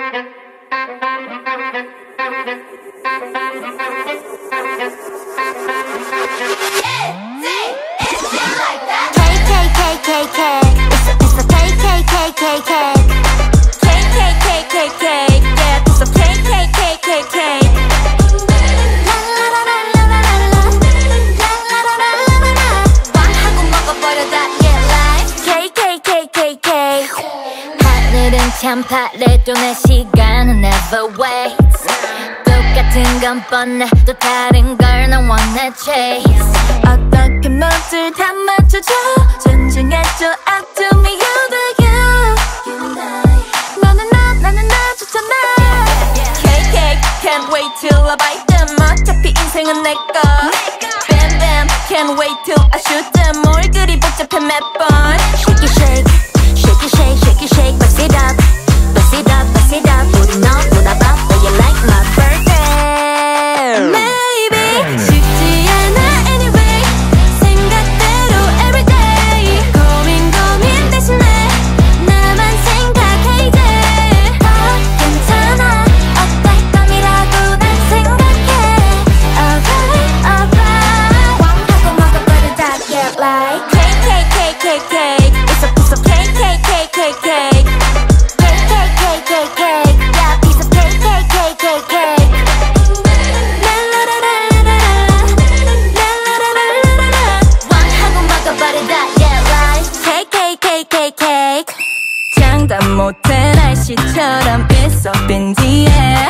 K K K K K. 참 바래도 내 시간은 never waits 똑같은 건 뻔해 또 다른 걸 난 원해 chase 어떻게 멋을 다 맞춰줘 존중해줘 up to me you the you 너는 나 나는 나 좋잖아 KK can't wait till I bite them 어차피 인생은 내꺼 Bam bam can't wait till I shoot them 뭘 그리 복잡해 몇번 Shake it shake Shake KKKKK 장담 못해 날씨처럼 it's up in the air